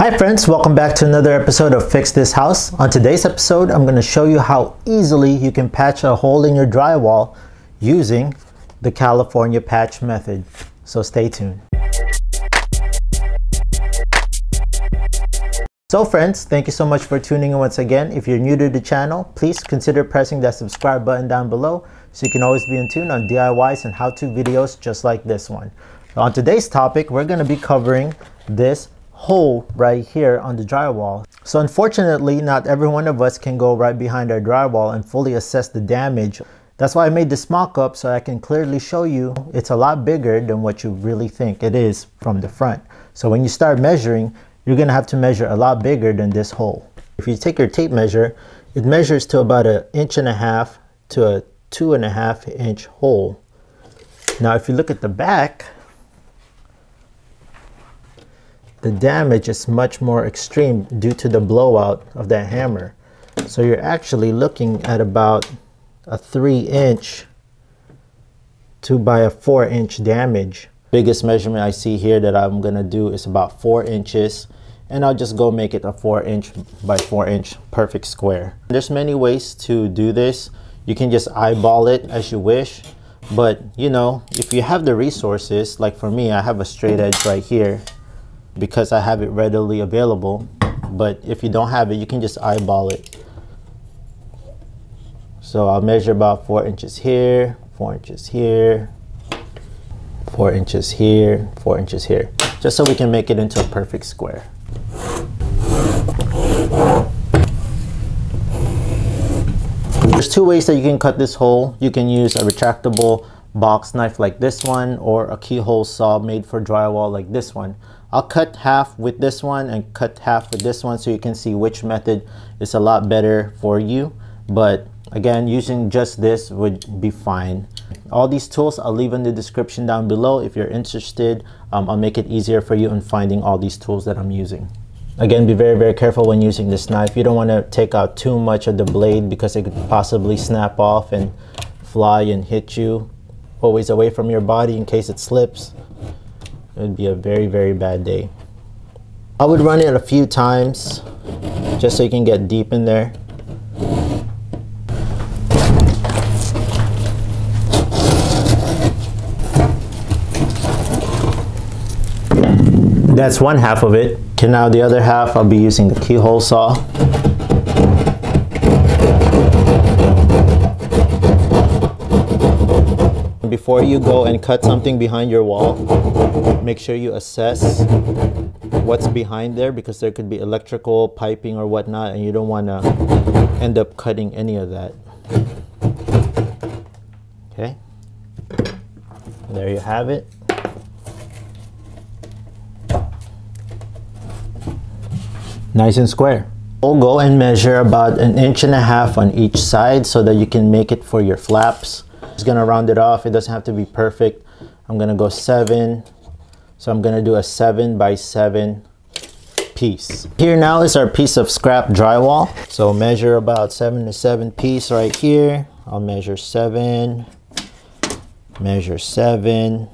Hi friends, welcome back to another episode of Fix This House. On today's episode, I'm going to show you how easily you can patch a hole in your drywall using the California patch method. So stay tuned. So friends, thank you so much for tuning in once again. If you're new to the channel, please consider pressing that subscribe button down below so you can always be in tune on DIYs and how-to videos just like this one. On today's topic, we're going to be covering this hole right here on the drywall. So unfortunately, not every one of us can go right behind our drywall and fully assess the damage. That's why I made this mock-up so I can clearly show you it's a lot bigger than what you really think it is from the front. So when you start measuring, you're gonna have to measure a lot bigger than this hole. If you take your tape measure, it measures to about an inch and a half to a two and a half inch hole. Now if you look at the back, the damage is much more extreme due to the blowout of that hammer. So you're actually looking at about a 3 inch to by a 4 inch damage. Biggest measurement I see here that I'm to do is about 4 inches and I'll just go make it a 4 inch by 4 inch perfect square. There's many ways to do this. You can just eyeball it as you wish but you know if you have the resources like for me I have a straight edge right here because I have it readily available. But if you don't have it, you can just eyeball it. So I'll measure about four inches here, four inches here, four inches here, four inches here, just so we can make it into a perfect square. There's two ways that you can cut this hole. You can use a retractable box knife like this one or a keyhole saw made for drywall like this one. I'll cut half with this one and cut half with this one so you can see which method is a lot better for you. But again, using just this would be fine. All these tools I'll leave in the description down below if you're interested. Um, I'll make it easier for you in finding all these tools that I'm using. Again, be very, very careful when using this knife. You don't want to take out too much of the blade because it could possibly snap off and fly and hit you. Always away from your body in case it slips it would be a very, very bad day. I would run it a few times just so you can get deep in there. That's one half of it. Okay, now the other half I'll be using the keyhole saw. Before you go and cut something behind your wall, make sure you assess what's behind there because there could be electrical piping or whatnot and you don't want to end up cutting any of that. Okay, there you have it. Nice and square. We'll go and measure about an inch and a half on each side so that you can make it for your flaps. Just gonna round it off. It doesn't have to be perfect. I'm gonna go seven. So I'm gonna do a seven by seven piece. Here now is our piece of scrap drywall. So measure about seven to seven piece right here. I'll measure seven, measure seven,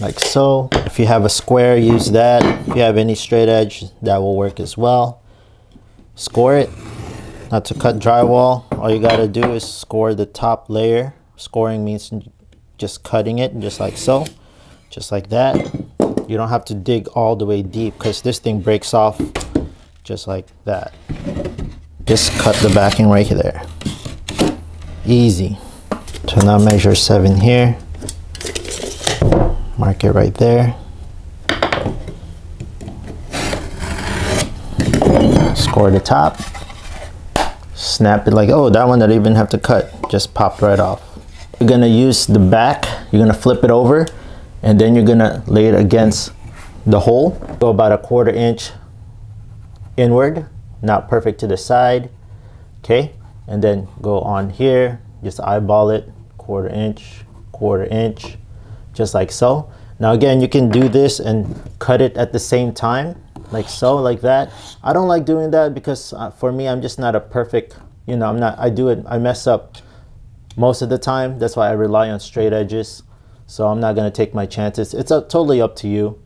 like so. If you have a square, use that. If you have any straight edge, that will work as well. Score it. Now to cut drywall, all you gotta do is score the top layer. Scoring means just cutting it just like so, just like that. You don't have to dig all the way deep because this thing breaks off just like that. Just cut the backing right there. Easy. So now measure seven here. Mark it right there. Score the top snap it like, oh, that one I even have to cut, just popped right off. You're gonna use the back, you're gonna flip it over, and then you're gonna lay it against the hole. Go about a quarter inch inward, not perfect to the side, okay? And then go on here, just eyeball it, quarter inch, quarter inch, just like so. Now again, you can do this and cut it at the same time like so like that i don't like doing that because uh, for me i'm just not a perfect you know i'm not i do it i mess up most of the time that's why i rely on straight edges so i'm not going to take my chances it's uh, totally up to you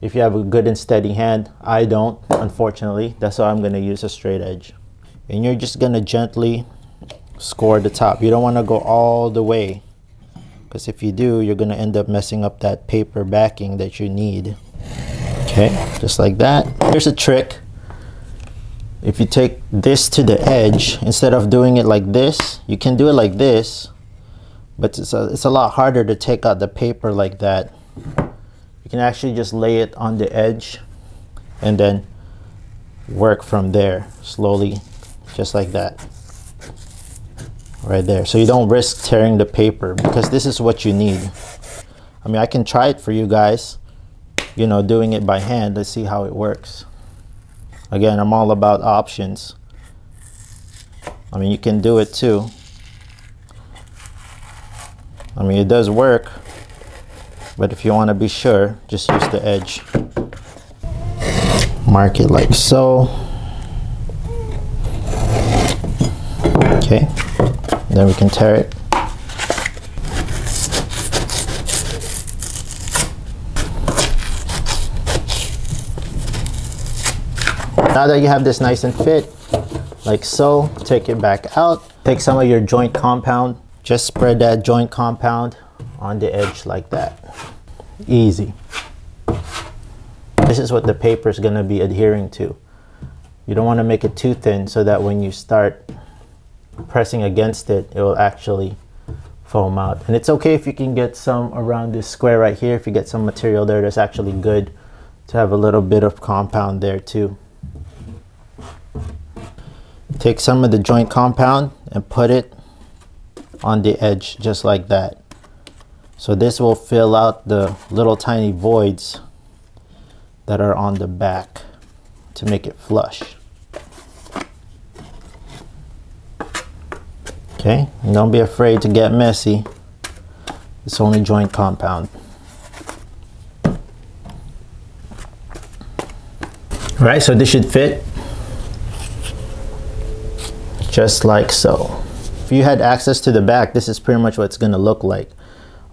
if you have a good and steady hand. I don't, unfortunately. That's why I'm gonna use a straight edge. And you're just gonna gently score the top. You don't wanna go all the way because if you do, you're gonna end up messing up that paper backing that you need. Okay, just like that. Here's a trick. If you take this to the edge, instead of doing it like this, you can do it like this, but it's a, it's a lot harder to take out the paper like that. You can actually just lay it on the edge and then work from there slowly, just like that right there so you don't risk tearing the paper because this is what you need I mean I can try it for you guys you know doing it by hand let's see how it works. Again I'm all about options. I mean you can do it too. I mean it does work but if you want to be sure just use the edge. Mark it like so. Okay then we can tear it. Now that you have this nice and fit, like so, take it back out. Take some of your joint compound, just spread that joint compound on the edge like that. Easy. This is what the paper is gonna be adhering to. You don't wanna make it too thin so that when you start pressing against it, it will actually foam out. And it's okay if you can get some around this square right here. If you get some material there, that's actually good to have a little bit of compound there too. Take some of the joint compound and put it on the edge just like that. So this will fill out the little tiny voids that are on the back to make it flush. Okay, and don't be afraid to get messy. It's only joint compound. All right, so this should fit just like so. If you had access to the back, this is pretty much what it's gonna look like.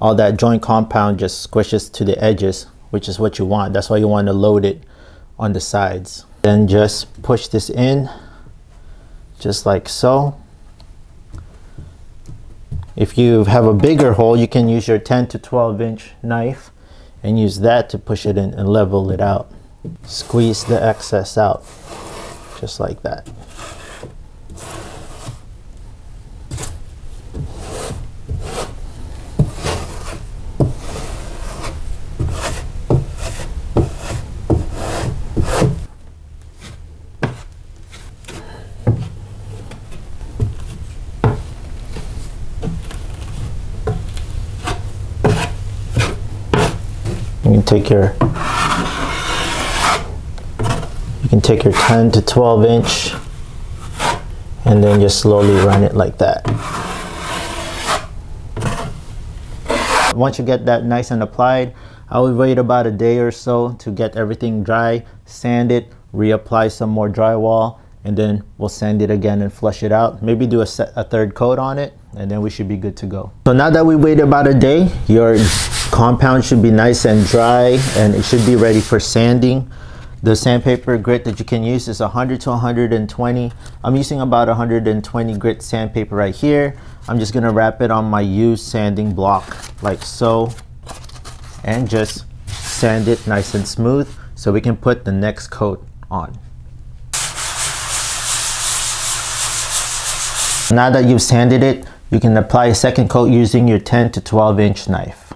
All that joint compound just squishes to the edges, which is what you want. That's why you want to load it on the sides. Then just push this in, just like so. If you have a bigger hole, you can use your 10 to 12 inch knife and use that to push it in and level it out. Squeeze the excess out, just like that. Take your you can take your 10 to 12 inch and then just slowly run it like that. Once you get that nice and applied, I would wait about a day or so to get everything dry, sand it, reapply some more drywall, and then we'll sand it again and flush it out. Maybe do a, set, a third coat on it, and then we should be good to go. So now that we wait about a day, your compound should be nice and dry and it should be ready for sanding. The sandpaper grit that you can use is 100 to 120. I'm using about 120 grit sandpaper right here. I'm just gonna wrap it on my used sanding block like so and just sand it nice and smooth so we can put the next coat on. Now that you've sanded it, you can apply a second coat using your 10 to 12 inch knife.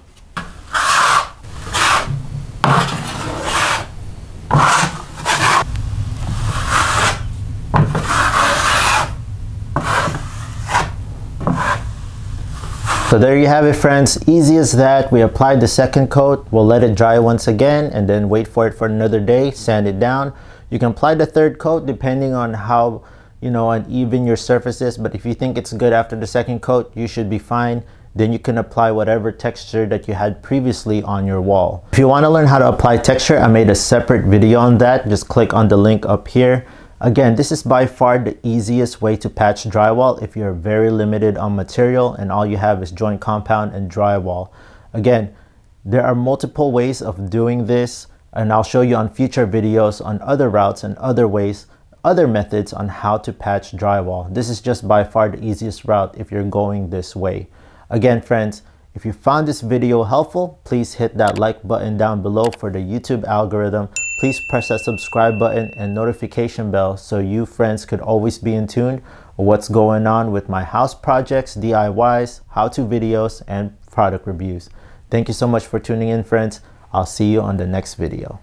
So there you have it friends, easy as that. We applied the second coat, we'll let it dry once again and then wait for it for another day, sand it down. You can apply the third coat depending on how you know and uneven your surfaces. but if you think it's good after the second coat, you should be fine. Then you can apply whatever texture that you had previously on your wall. If you want to learn how to apply texture, I made a separate video on that. Just click on the link up here. Again, this is by far the easiest way to patch drywall if you're very limited on material and all you have is joint compound and drywall. Again, there are multiple ways of doing this. and I'll show you on future videos on other routes and other ways other methods on how to patch drywall. This is just by far the easiest route if you're going this way. Again, friends, if you found this video helpful, please hit that like button down below for the YouTube algorithm. Please press that subscribe button and notification bell so you friends could always be in tune what's going on with my house projects, DIYs, how-to videos, and product reviews. Thank you so much for tuning in, friends. I'll see you on the next video.